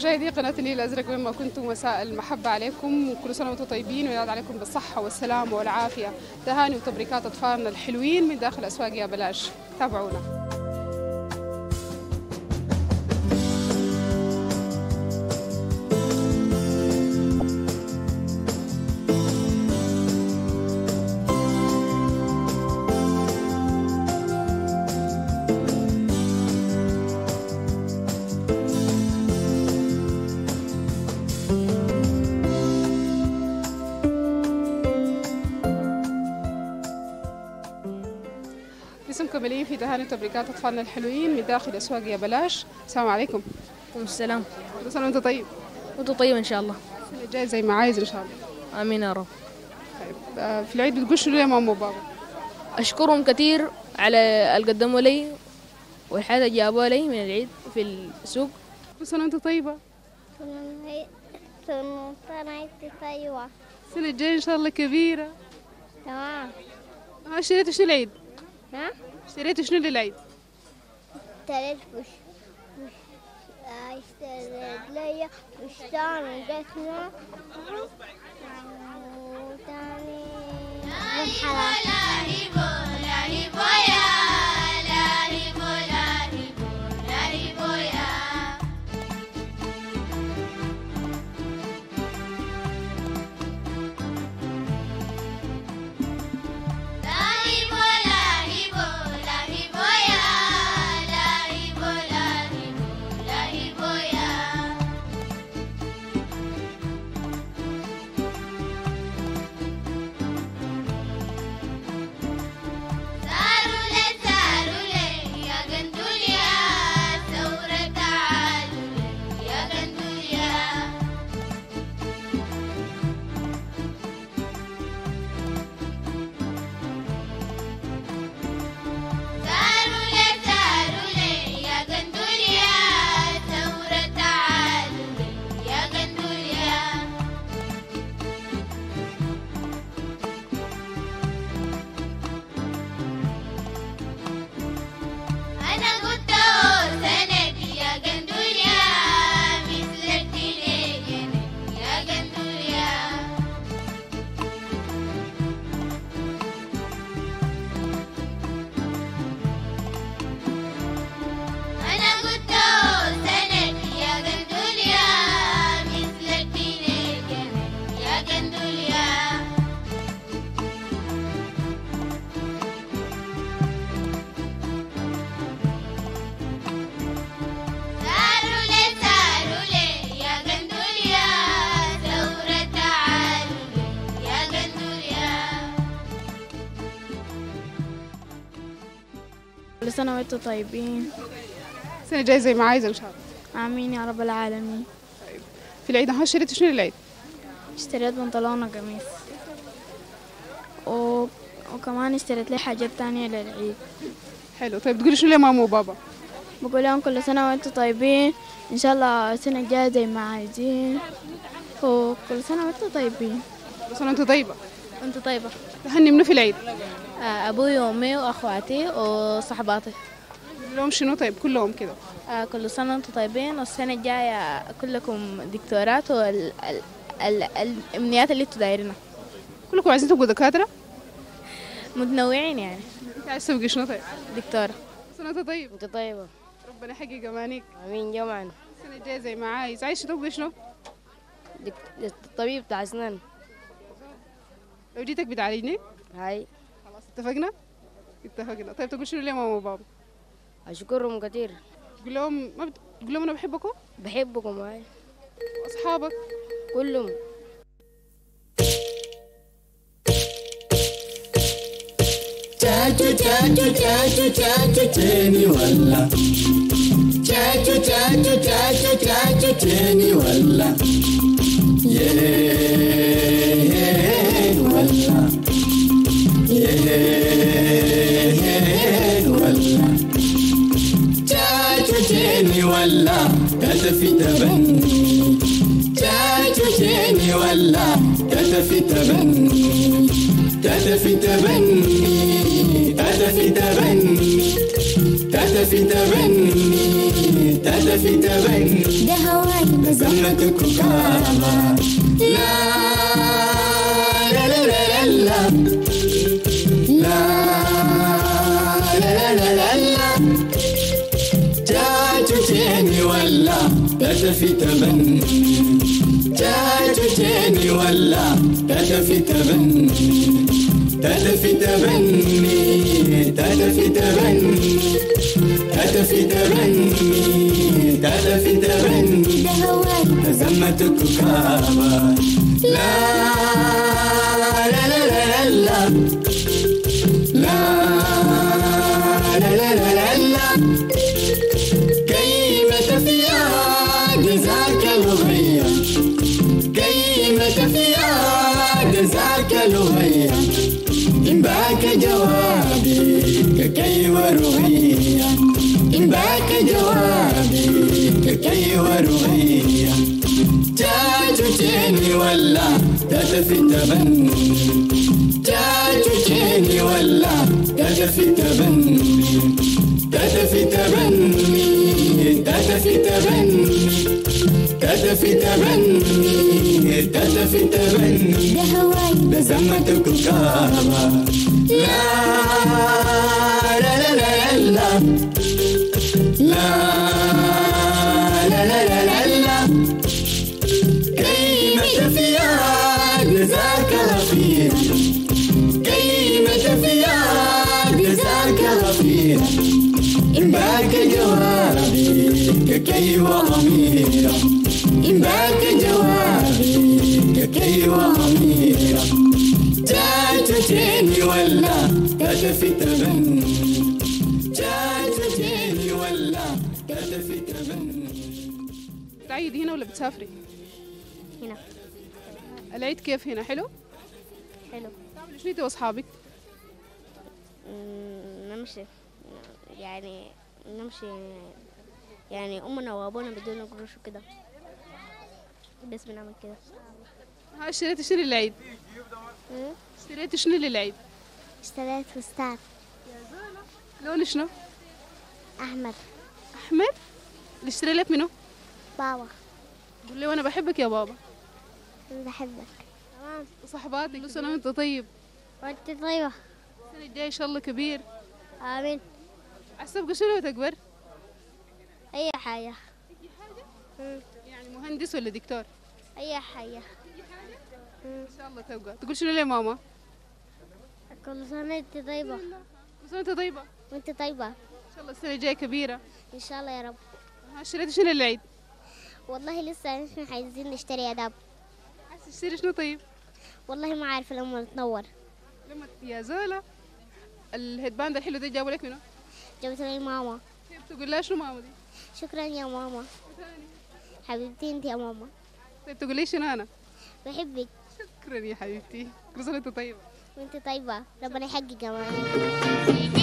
مشاهدي قناة النيل الأزرق وين ما كنتم مساء المحبة عليكم. وكل سنة وأنتم طيبين وينعاد عليكم بالصحة والسلامة والعافية. تهاني وتبريكات أطفالنا الحلوين من داخل أسواق يا بلاش تابعونا. لسه مكملين في تهاني وتبريكات أطفالنا الحلوين من داخل أسواق يا بلاش. السلام عليكم. عليكم السلام. كل سنة وأنت طيب؟ وأنتم طيب إن شاء الله. السنة الجاية زي ما عايز إن شاء الله. آمين يا رب. طيب آه، في العيد بتقول شنو يا ماما وبابا؟ أشكرهم كثير على اللي قدموا لي والحاجة اللي جابوها لي من العيد في السوق. كل سنة وأنت طيبة؟ سنة طيبة. السنة الجاية إن شاء الله كبيرة. تمام. ها اشتريتوا شنو العيد؟ ها؟ اشتريتوا شنو للعيد؟ اشتريت فش فش آه، اشتريت لي فستان وجسمة وتاني مرحلة وأنتم طيبين. السنة الجاية زي ما عايز إن شاء الله. آمين يا رب العالمين. في العيد ها اشتريتوا شنو للعيد؟ اشتريت بنطلون وقميص. و... وكمان اشتريت لي حاجات تانية للعيد. حلو. طيب تقولي شنو لماما وبابا؟ بقول لهم كل سنة وأنتم طيبين. إن شاء الله السنة الجاية زي ما عايزين. وكل سنة وأنتم طيبين. كل سنة وأنت طيبة؟ انت طيبة. تهني منو في العيد؟ أبوي وأمي وأخواتي وصحباتي. لهم شنو؟ طيب كلهم كده. آه، كل سنة وأنتم طيبين والسنة الجاية كلكم دكتورات والامنيات اللي أنتوا دايرينها. كلكم عايزين تبقوا دكاترة؟ متنوعين يعني. أنت عايز تبقي شنو طيب؟ دكتورة. كل سنة طيب انت طيبة. ربنا يحقق أمانيك. آمين جمعا. السنة الجاية زي ما عايز. عايز تبقي شنو؟ الطبيب بتاع أسنان. لو جيتك بتعالجني؟ هاي. خلاص اتفقنا؟ اتفقنا. طيب تقول شنو لماما وبابا؟ أشكرهم كثير تقول لهم ما بت... تقول لهم أنا بحبكم؟ بحبكم أي أصحابك؟ كلهم جاجو جاجو جاجو جاجو تاني ولا جاجو جاجو جاجو جاجو تاني ولا yeah. هلا في تبني كشف تبني كشف تبني كشف تبني. كشف تبني ده هواي بزمرة كوكالا لا لا لا لا لا لا. لا لا لا لا جاتو تاني ولا كشف تبني. تجتني ولا تلفي تبني تلفي تبني تلفي تبني تلفي تبني تلفي تبني زمتك كابا لا لا لا لا لا لا إن باك جوابي ككي ورغية إن باك جوابي ككي ورغية جاتتيني ولا تتفي تبني جاتتيني ولا تتفي تبني تتفي تبني تتفي تبني تتفي تبني تتفي تبني بزمتك وكابا لا لا لا لا لا لا لا لا لا لا لا كيمة فيها جزاك غفير كيمة فيها جزاك غفير إن باك جوابي ككي وأميرة باك جوابي جاتتيني ولا جاتتيني ولا تبني تعيد هنا ولا بتسافري؟ هنا. العيد كيف هنا؟ حلو؟ حلو. تعملوا شنو انت واصحابك؟ نمشي. يعني نمشي. يعني أمنا وأبونا بدون قروش وكده. بس بنعمل كده ها اشتريت شنو للعيد؟ مم. اشتريت شنو للعيد؟ اشتريت فستان لون شنو؟ أحمر أحمر؟ اللي اشتري لك منه؟ بابا قول لي وأنا بحبك يا بابا بحبك تمام وصحباتك كل سنة وأنت طيب وأنت طيبة السنة الجاية إن شاء الله كبير آمين عايز تبقى شنو تكبر؟ أي حاجة يعني مهندس ولا دكتور؟ أي حاجة. إن شاء الله تبقى تقول شنو ليه ماما؟ كل سنة أنت طيبة. كل سنة وانت طيبة؟ وأنت طيبة. إن شاء الله السنة الجاية كبيرة. إن شاء الله يا رب. اشتريت شنو للعيد؟ والله لسه إحنا عايزين نشتري أداب. عايز تشتري شنو طيب؟ والله ما عارفة لما نتنور لما يا زولا. الهيدباند الحلو ده جابوا لك منه؟ جابت لي ماما. كيف تقول لها شنو ماما دي؟ شكرا يا ماما. حبيبتي انت يا ماما. طيب تقول لي شنو أنا؟ بحبك. شكرا يا حبيبتي. كل سنة وأنت طيبة. وأنت طيبة. ربنا يحقق امانك سكينة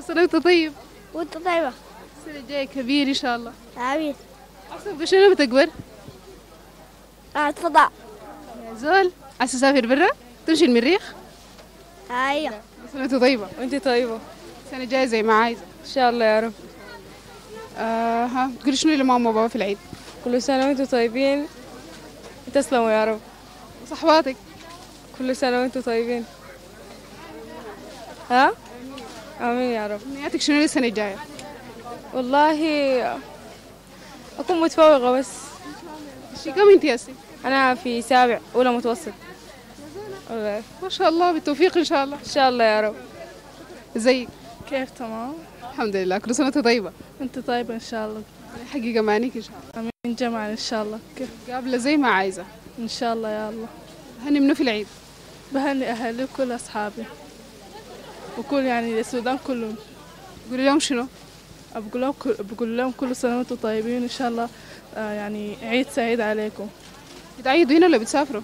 كل سنة وانت طيب؟ وأنت طيبة؟ السنة الجاية كبير إن شاء الله. عميد أصلا بشنو بتكبر؟ قاعد فضاء يا زول عايز تسافر برا؟ تمشي المريخ؟ أيوه. سنة وانت طيبة؟ وأنت طيبة؟ السنة الجاية زي ما عايزة. إن شاء الله يا رب. آه ها تقولي شنو لماما وبابا في العيد؟ كل سنة وأنتم طيبين؟ تسلموا يا رب. صحباتك كل سنة وأنتم طيبين. ها؟ آمين يا رب. نياتك شنو للسنة الجاية؟ والله أكون متفوقة بس. شي كم أنت يا سي؟ أنا في سابع أولى متوسط. ما شاء الله بالتوفيق إن شاء الله. إن شاء الله يا رب. زيك. كيف؟ تمام. الحمد لله كل سنة وأنت طيبة. أنت طيبة إن شاء الله. حقي امانيك إن شاء الله. آمين جمعا إن شاء الله. كيف؟ قابلة زي ما عايزة. إن شاء الله يا الله. هني منو في العيد؟ بهني أهلي وكل أصحابي. وكل يعني السودان كلهم قولي لهم شنو؟ بقول لهم كل بقول لهم كل سنة وأنتم طيبين إن شاء الله آه يعني عيد سعيد عليكم بتعيدوا هنا ولا بتسافروا؟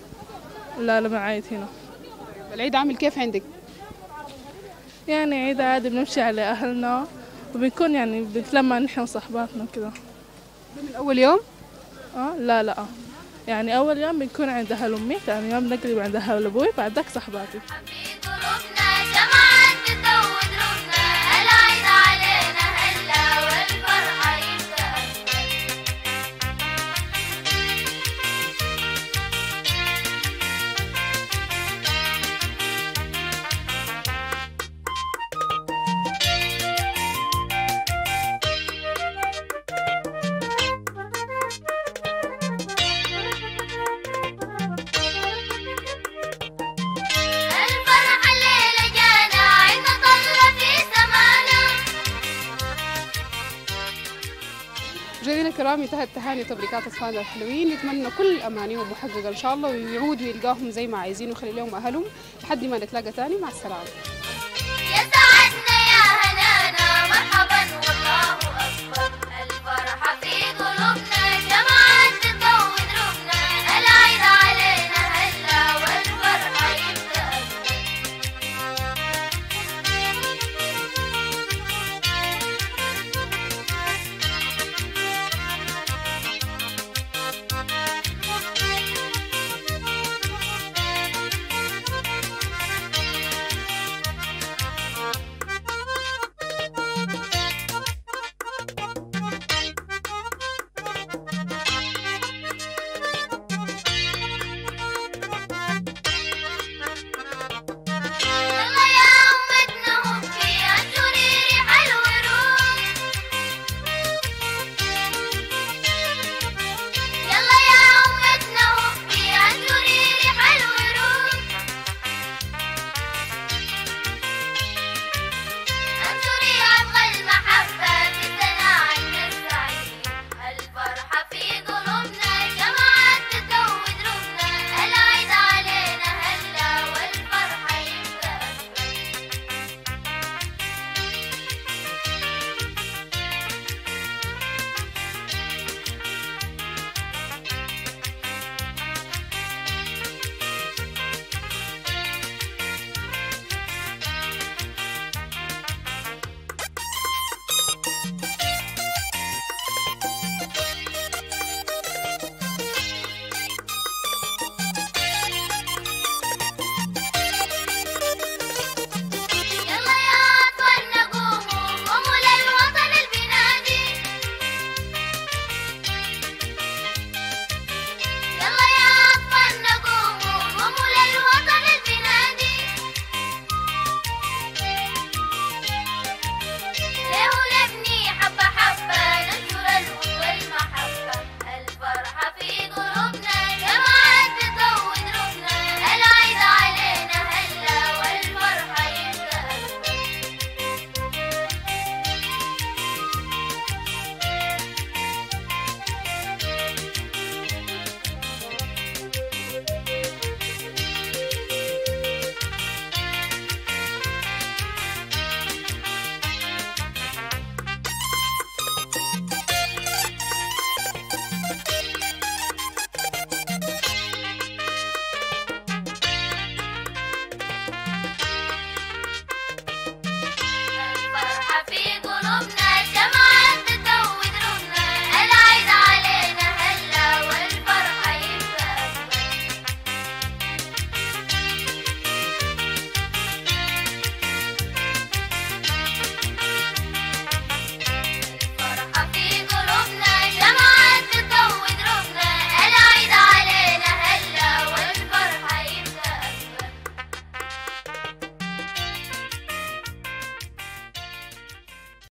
لا لا عيد هنا العيد عامل كيف عندك؟ يعني عيد عادي بنمشي على أهلنا وبنكون يعني بنتلمى نحن وصحباتنا كده ده من أول يوم؟ آه لا لا آه. يعني أول يوم بنكون عند أهل أمي ثاني يوم نقلب عند أهل أبوي بعدك صحباتي الكرام انتهت تهاني وتبريكات اطفالنا الحلوين. نتمنى كل امانيهم محققه إن شاء الله ويعودوا يلقاهم زي ما عايزين ويخلي لهم اهلهم لحد ما نتلاقى تاني مع السلامة.